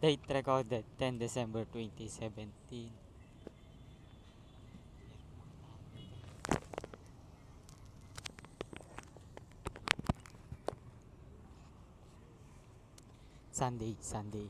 Date recorded 10 December 2017. Sunday, Sunday.